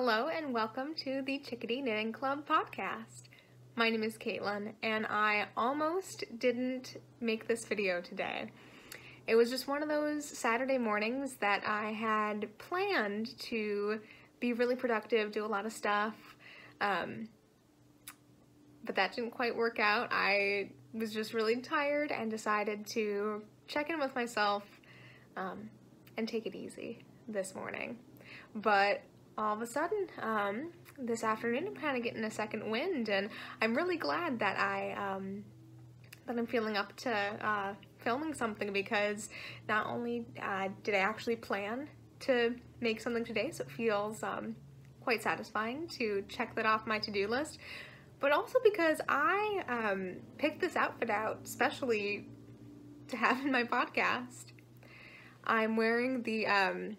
Hello and welcome to the Chickadee Knitting Club podcast. My name is Caitlin and I almost didn't make this video today. It was just one of those Saturday mornings that I had planned to be really productive, do a lot of stuff, um, but that didn't quite work out. I was just really tired and decided to check in with myself um, and take it easy this morning. But all of a sudden, um, this afternoon, I'm kind of getting a second wind, and I'm really glad that I um, that I'm feeling up to uh, filming something because not only uh, did I actually plan to make something today, so it feels um, quite satisfying to check that off my to-do list, but also because I um, picked this outfit out especially to have in my podcast. I'm wearing the um,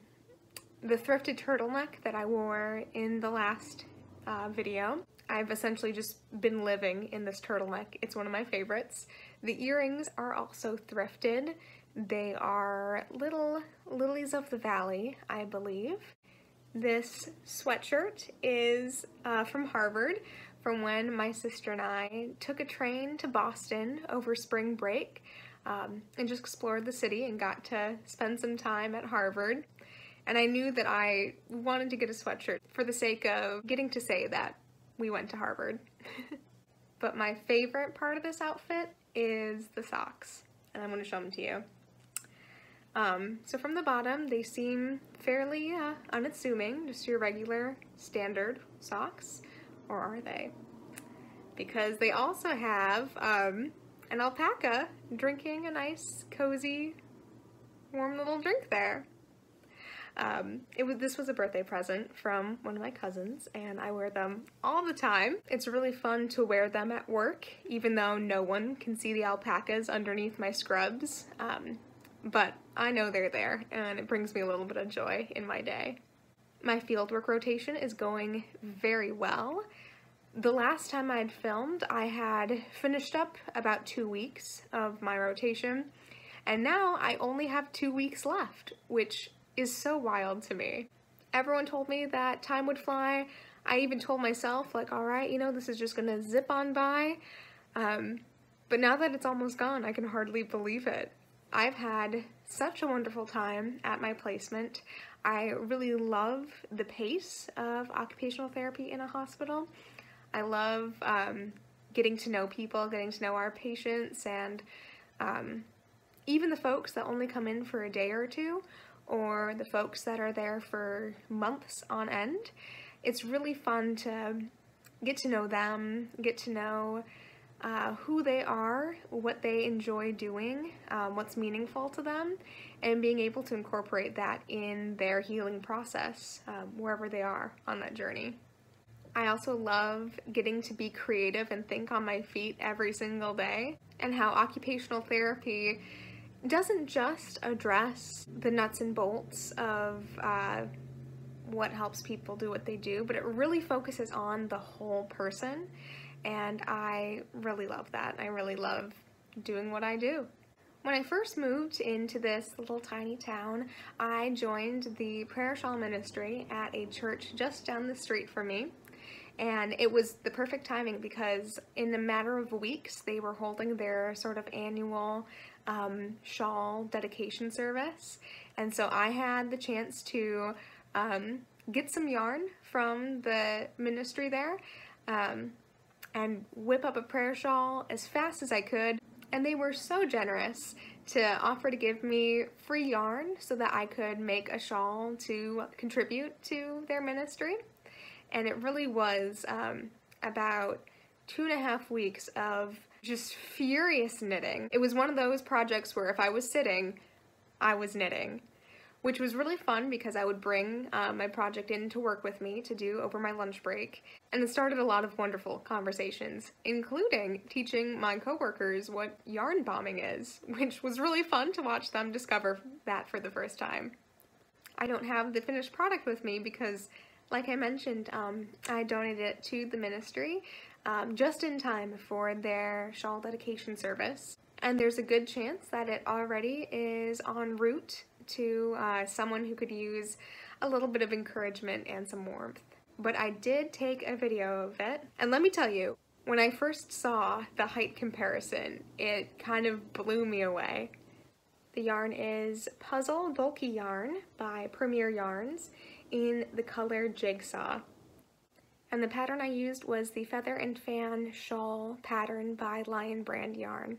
the thrifted turtleneck that I wore in the last uh, video. I've essentially just been living in this turtleneck. It's one of my favorites. The earrings are also thrifted. They are little lilies of the valley, I believe. This sweatshirt is uh, from Harvard from when my sister and I took a train to Boston over spring break um, and just explored the city and got to spend some time at Harvard and I knew that I wanted to get a sweatshirt for the sake of getting to say that we went to Harvard. but my favorite part of this outfit is the socks, and I'm going to show them to you. Um, so from the bottom, they seem fairly uh, unassuming, just your regular standard socks, or are they? Because they also have um, an alpaca drinking a nice, cozy, warm little drink there. Um, it was this was a birthday present from one of my cousins, and I wear them all the time. It's really fun to wear them at work, even though no one can see the alpacas underneath my scrubs. Um, but I know they're there, and it brings me a little bit of joy in my day. My fieldwork rotation is going very well. The last time I'd filmed, I had finished up about two weeks of my rotation, and now I only have two weeks left, which is so wild to me. Everyone told me that time would fly. I even told myself, like, all right, you know, this is just gonna zip on by. Um, but now that it's almost gone, I can hardly believe it. I've had such a wonderful time at my placement. I really love the pace of occupational therapy in a hospital. I love um, getting to know people, getting to know our patients, and um, even the folks that only come in for a day or two or the folks that are there for months on end. It's really fun to get to know them, get to know uh, who they are, what they enjoy doing, um, what's meaningful to them, and being able to incorporate that in their healing process um, wherever they are on that journey. I also love getting to be creative and think on my feet every single day, and how occupational therapy doesn't just address the nuts and bolts of uh, what helps people do what they do, but it really focuses on the whole person. And I really love that. I really love doing what I do. When I first moved into this little tiny town, I joined the prayer shawl ministry at a church just down the street from me. And it was the perfect timing because in a matter of weeks, they were holding their sort of annual um, shawl dedication service. And so I had the chance to um, get some yarn from the ministry there um, and whip up a prayer shawl as fast as I could. And they were so generous to offer to give me free yarn so that I could make a shawl to contribute to their ministry. And it really was um, about two and a half weeks of just furious knitting. It was one of those projects where if I was sitting, I was knitting, which was really fun because I would bring uh, my project in to work with me to do over my lunch break, and it started a lot of wonderful conversations, including teaching my coworkers what yarn bombing is, which was really fun to watch them discover that for the first time. I don't have the finished product with me because like I mentioned, um, I donated it to the ministry, um, just in time for their shawl dedication service. And there's a good chance that it already is en route to uh, someone who could use a little bit of encouragement and some warmth. but I did take a video of it. And let me tell you, when I first saw the height comparison, it kind of blew me away. The yarn is Puzzle Bulky Yarn by Premier Yarns in the color Jigsaw. And the pattern I used was the Feather and Fan Shawl pattern by Lion Brand Yarn.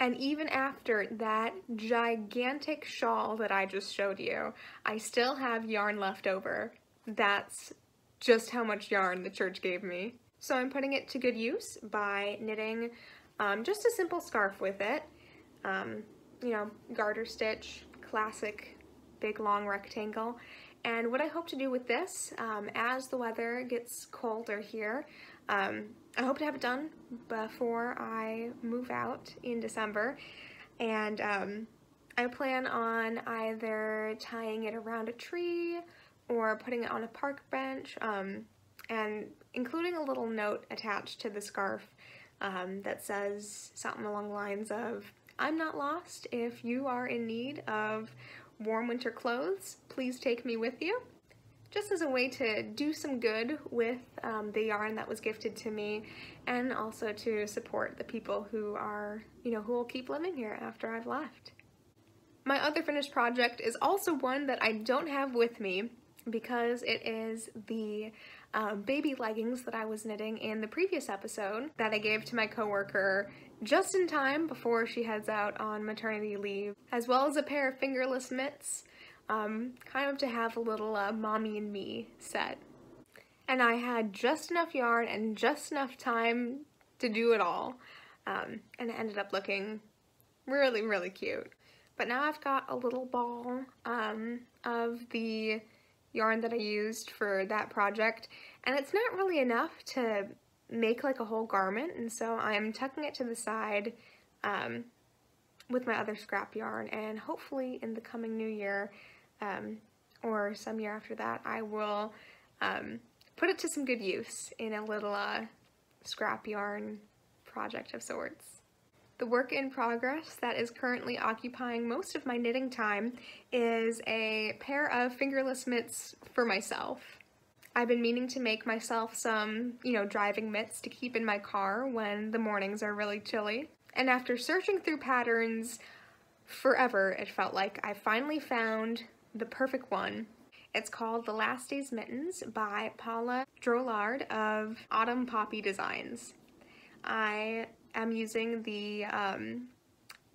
And even after that gigantic shawl that I just showed you, I still have yarn left over. That's just how much yarn the church gave me. So I'm putting it to good use by knitting um, just a simple scarf with it. Um, you know, garter stitch, classic big long rectangle. And what I hope to do with this, um, as the weather gets colder here, um, I hope to have it done before I move out in December. And um, I plan on either tying it around a tree or putting it on a park bench um, and including a little note attached to the scarf um, that says something along the lines of, I'm not lost. If you are in need of warm winter clothes, please take me with you. Just as a way to do some good with um, the yarn that was gifted to me and also to support the people who are, you know, who will keep living here after I've left. My other finished project is also one that I don't have with me because it is the um, baby leggings that I was knitting in the previous episode that I gave to my coworker just in time before she heads out on maternity leave, as well as a pair of fingerless mitts, um, kind of to have a little uh, mommy and me set. And I had just enough yarn and just enough time to do it all, um, and it ended up looking really, really cute. But now I've got a little ball um, of the yarn that I used for that project, and it's not really enough to make like a whole garment, and so I'm tucking it to the side um, with my other scrap yarn, and hopefully in the coming new year, um, or some year after that, I will um, put it to some good use in a little uh, scrap yarn project of sorts. The work in progress that is currently occupying most of my knitting time is a pair of fingerless mitts for myself. I've been meaning to make myself some, you know, driving mitts to keep in my car when the mornings are really chilly. And after searching through patterns forever, it felt like I finally found the perfect one. It's called The Last Day's Mittens by Paula Drollard of Autumn Poppy Designs. I am using the um,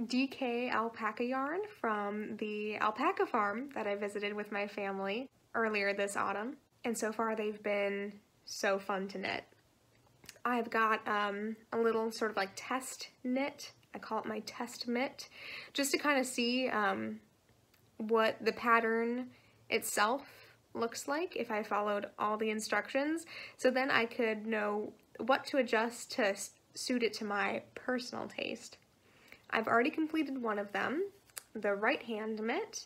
DK alpaca yarn from the alpaca farm that I visited with my family earlier this autumn. And so far they've been so fun to knit. I've got um, a little sort of like test knit. I call it my test mitt, just to kind of see um, what the pattern itself looks like if I followed all the instructions. So then I could know what to adjust to suit it to my personal taste. I've already completed one of them, the right hand mitt,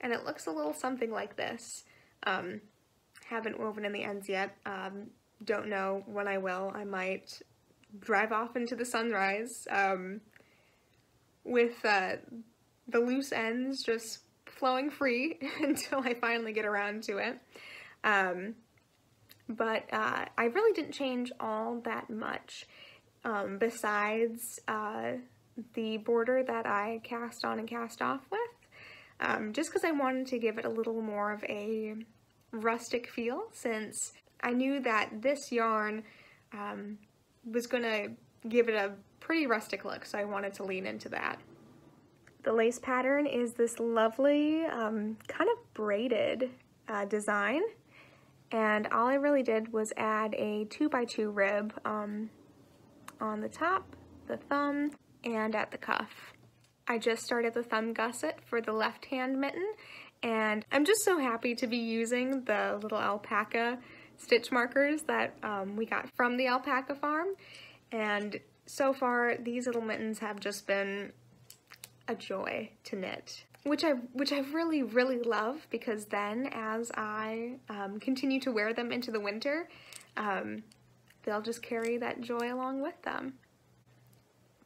and it looks a little something like this. Um, haven't woven in the ends yet. Um, don't know when I will. I might drive off into the sunrise um, with uh, the loose ends just flowing free until I finally get around to it. Um, but uh, I really didn't change all that much um, besides uh, the border that I cast on and cast off with, um, just because I wanted to give it a little more of a rustic feel since I knew that this yarn um, was going to give it a pretty rustic look, so I wanted to lean into that. The lace pattern is this lovely um, kind of braided uh, design and all I really did was add a 2x2 rib um, on the top, the thumb, and at the cuff. I just started the thumb gusset for the left hand mitten and I'm just so happy to be using the little alpaca stitch markers that um, we got from the alpaca farm and so far these little mittens have just been a joy to knit which I which I really really love because then as I um, continue to wear them into the winter, um, they'll just carry that joy along with them.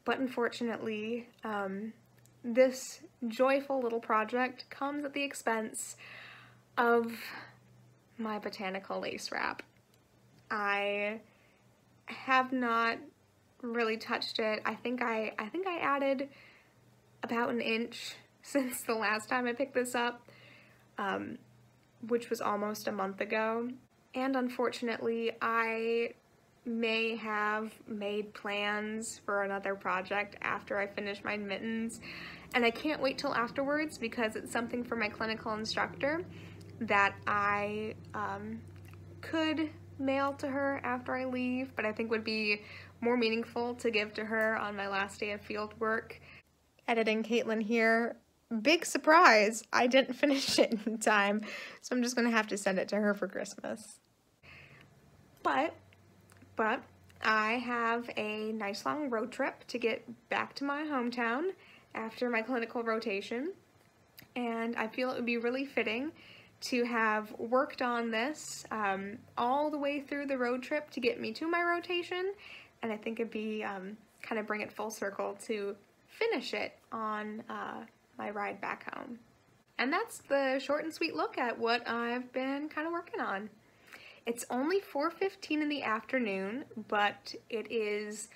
But unfortunately, um, this joyful little project comes at the expense of my botanical lace wrap. I have not really touched it. I think I I think I added about an inch since the last time I picked this up, um, which was almost a month ago. And unfortunately, I may have made plans for another project after I finish my mittens. And I can't wait till afterwards because it's something for my clinical instructor that I um, could mail to her after I leave, but I think would be more meaningful to give to her on my last day of field work. Editing Caitlin here. Big surprise! I didn't finish it in time, so I'm just gonna have to send it to her for Christmas. But, but, I have a nice long road trip to get back to my hometown after my clinical rotation, and I feel it would be really fitting to have worked on this um, all the way through the road trip to get me to my rotation, and I think it'd be um, kind of bring it full circle to finish it on uh, my ride back home. And that's the short and sweet look at what I've been kind of working on. It's only 4.15 in the afternoon, but it is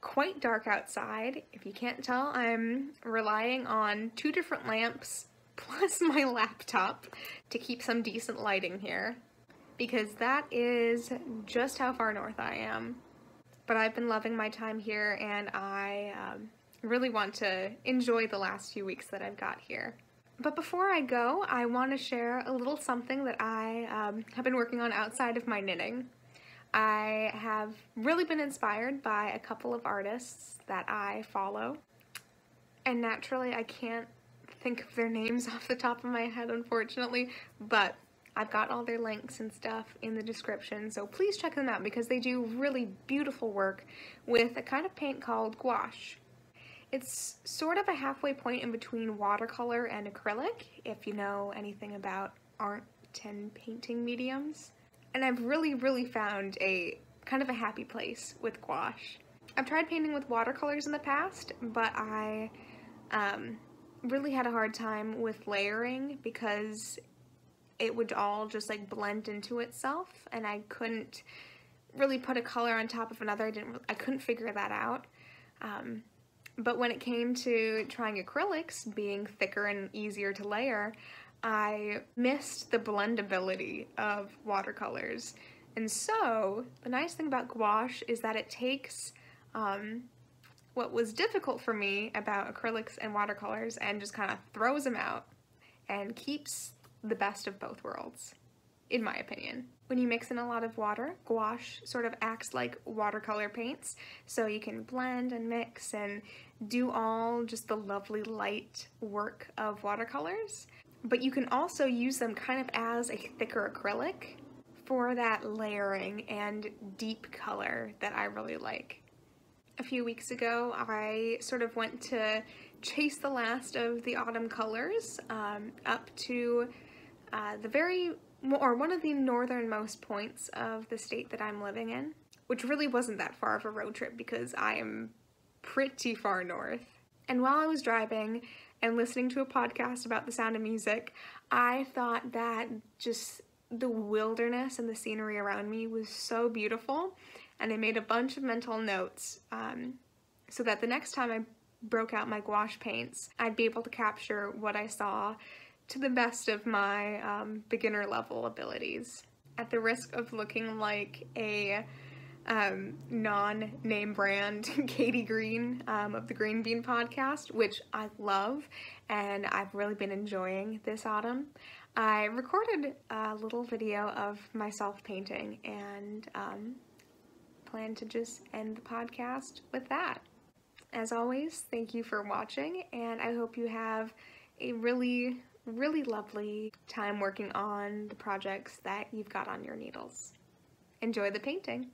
quite dark outside. If you can't tell, I'm relying on two different lamps plus my laptop to keep some decent lighting here because that is just how far north I am. But I've been loving my time here and I um, really want to enjoy the last few weeks that I've got here. But before I go, I want to share a little something that I um, have been working on outside of my knitting. I have really been inspired by a couple of artists that I follow. And naturally, I can't think of their names off the top of my head, unfortunately, but I've got all their links and stuff in the description, so please check them out because they do really beautiful work with a kind of paint called gouache. It's sort of a halfway point in between watercolor and acrylic, if you know anything about art and painting mediums. And I've really, really found a kind of a happy place with gouache. I've tried painting with watercolors in the past, but I um, really had a hard time with layering because it would all just like blend into itself and I couldn't really put a color on top of another. I didn't I couldn't figure that out. Um, but when it came to trying acrylics being thicker and easier to layer, I missed the blendability of watercolors. And so the nice thing about gouache is that it takes um, what was difficult for me about acrylics and watercolors and just kind of throws them out and keeps the best of both worlds, in my opinion. When you mix in a lot of water, gouache sort of acts like watercolor paints, so you can blend and mix and do all just the lovely light work of watercolors. But you can also use them kind of as a thicker acrylic for that layering and deep color that I really like a few weeks ago, I sort of went to chase the last of the autumn colors um, up to uh, the very, or one of the northernmost points of the state that I'm living in, which really wasn't that far of a road trip because I am pretty far north. And while I was driving and listening to a podcast about the sound of music, I thought that just the wilderness and the scenery around me was so beautiful and I made a bunch of mental notes um, so that the next time I broke out my gouache paints, I'd be able to capture what I saw to the best of my um, beginner level abilities. At the risk of looking like a um, non-name brand Katie Green um, of the Green Bean podcast, which I love and I've really been enjoying this autumn. I recorded a little video of myself painting and um, plan to just end the podcast with that. As always, thank you for watching, and I hope you have a really, really lovely time working on the projects that you've got on your needles. Enjoy the painting!